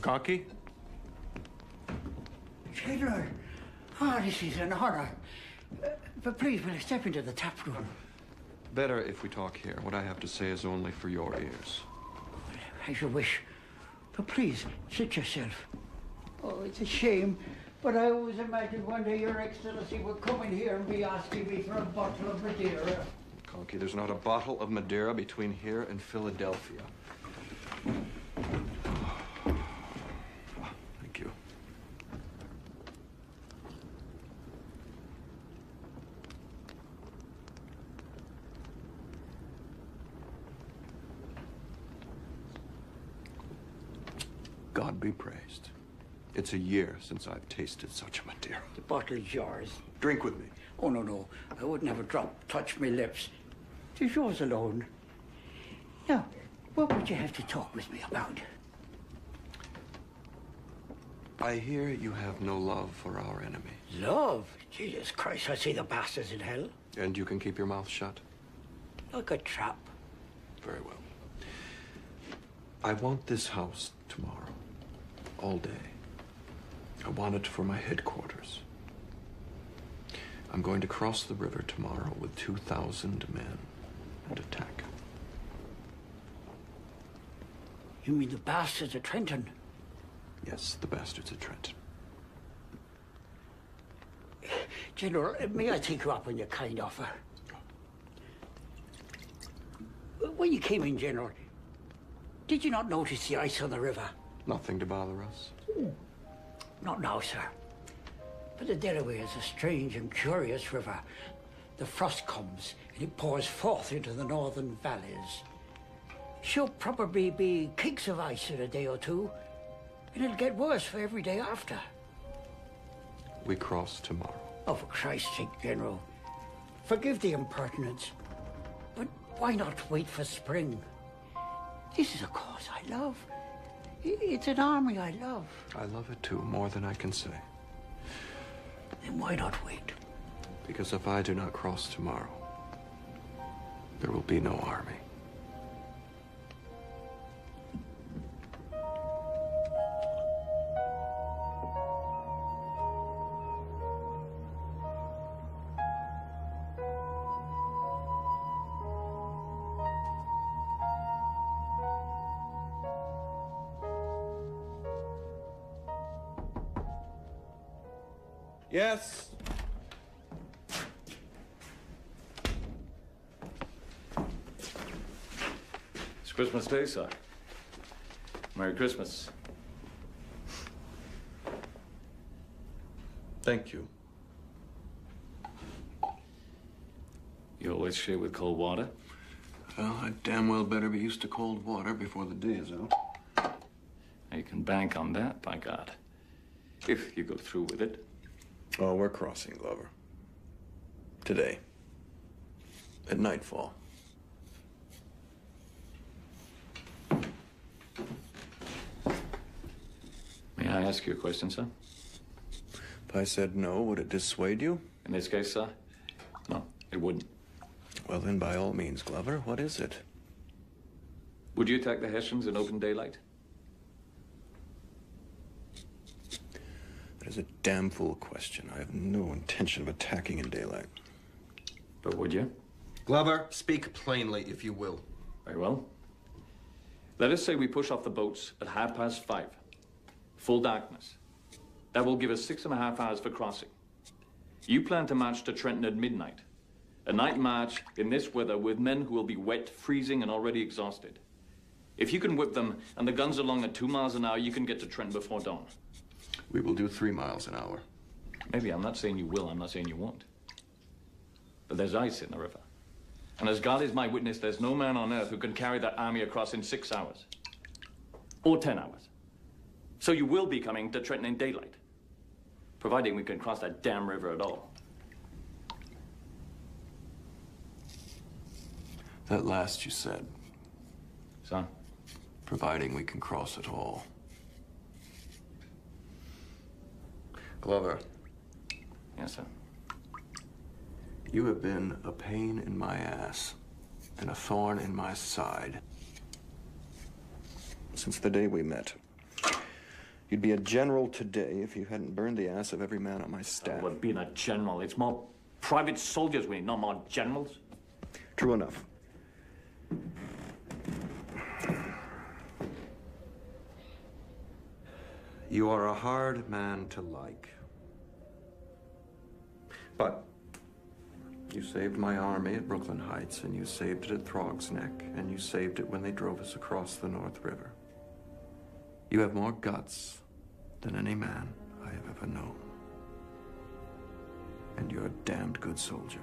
McConkey? General, ah, this is an honor. Uh, but please, will you step into the tap room? Better if we talk here. What I have to say is only for your ears. As you wish. But please, sit yourself. Oh, it's a shame, but I always imagined one day Your Excellency would come in here and be asking me for a bottle of Madeira. Conky, there's not a bottle of Madeira between here and Philadelphia. Thank you. God be praised. It's a year since I've tasted such a Madeira. The bottle's yours. Drink with me. Oh, no, no. I wouldn't have a drop touch my lips. It's yours alone. Now, what would you have to talk with me about? I hear you have no love for our enemy. Love? Jesus Christ, I see the bastards in hell. And you can keep your mouth shut? Like a trap. Very well. I want this house tomorrow. All day. I want it for my headquarters. I'm going to cross the river tomorrow with 2,000 men and attack. You mean the bastards at Trenton? Yes, the bastards at Trenton. General, may I take you up on your kind offer? When you came in, General, did you not notice the ice on the river? Nothing to bother us. Not now, sir. But the Delaware is a strange and curious river. The frost comes and it pours forth into the northern valleys. She'll probably be cakes of ice in a day or two, and it'll get worse for every day after. We cross tomorrow. Oh, for Christ's sake, General. Forgive the impertinence, but why not wait for spring? This is a cause I love. It's an army I love. I love it too, more than I can say. Then why not wait? Because if I do not cross tomorrow, there will be no army. Yes. It's Christmas Day, sir. Merry Christmas. Thank you. You always shave with cold water? Well, I damn well better be used to cold water before the day is out. You can bank on that, by God. If you go through with it. Oh, we're crossing, Glover. Today. At nightfall. May I ask you a question, sir? If I said no, would it dissuade you? In this case, sir? No, it wouldn't. Well, then, by all means, Glover, what is it? Would you attack the Hessians in open daylight? Is a damn fool question. I have no intention of attacking in daylight. But would you? Glover, speak plainly, if you will. Very well. Let us say we push off the boats at half past five. Full darkness. That will give us six and a half hours for crossing. You plan to march to Trenton at midnight. A night march in this weather with men who will be wet, freezing, and already exhausted. If you can whip them and the guns along at two miles an hour, you can get to Trenton before dawn. We will do three miles an hour. Maybe I'm not saying you will, I'm not saying you won't. But there's ice in the river. And as God is my witness, there's no man on earth who can carry that army across in six hours. Or ten hours. So you will be coming to Trenton in daylight. Providing we can cross that damn river at all. That last you said. Son? Providing we can cross at all. Glover, Yes, sir. you have been a pain in my ass and a thorn in my side since the day we met. You'd be a general today if you hadn't burned the ass of every man on my staff. Well, being a general, it's more private soldiers we need, not more generals. True enough. You are a hard man to like. But you saved my army at Brooklyn Heights, and you saved it at Throg's Neck, and you saved it when they drove us across the North River. You have more guts than any man I have ever known. And you're a damned good soldier.